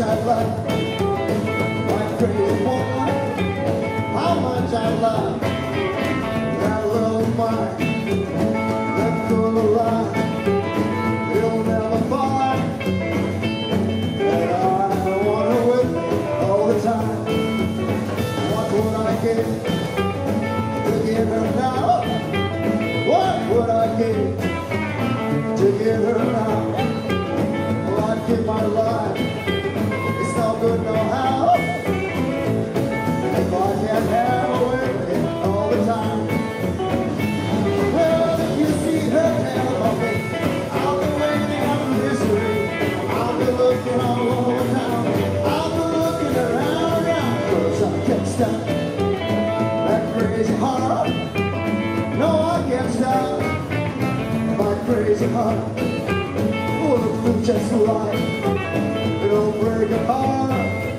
much I love my crazy woman. How much I love that little mind. That cool line. You'll never find I want all the time. What would I give to get her now? What would I give to get her now? Well, I'd give my life. That crazy heart. No, I can't stop my crazy heart. The blue just right. It'll break a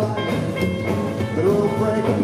right. It'll break